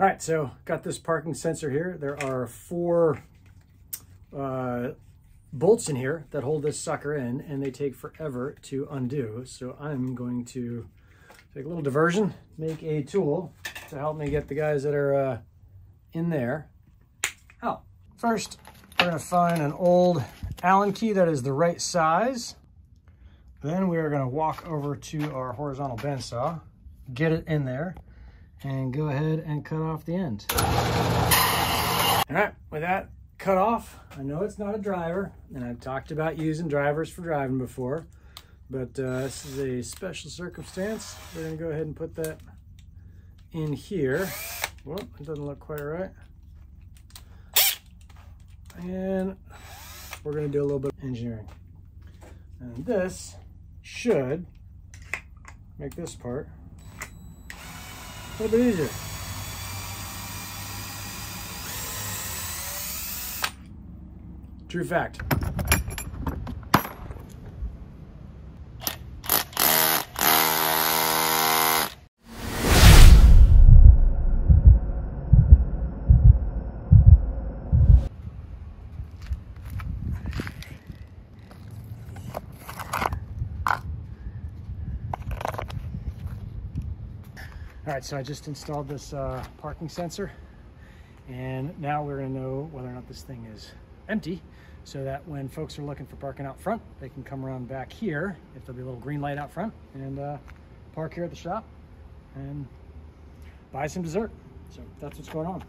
All right, so got this parking sensor here. There are four uh, bolts in here that hold this sucker in and they take forever to undo. So I'm going to take a little diversion, make a tool to help me get the guys that are uh, in there out. First, we're gonna find an old Allen key that is the right size. Then we are gonna walk over to our horizontal bandsaw, get it in there, and go ahead and cut off the end. All right, with that cut off, I know it's not a driver, and I've talked about using drivers for driving before, but uh, this is a special circumstance. We're gonna go ahead and put that in here. Well, it doesn't look quite right. And we're gonna do a little bit of engineering. And this should make this part a little bit easier. True fact. All right, so I just installed this uh, parking sensor and now we're gonna know whether or not this thing is empty so that when folks are looking for parking out front, they can come around back here if there'll be a little green light out front and uh, park here at the shop and buy some dessert. So that's what's going on.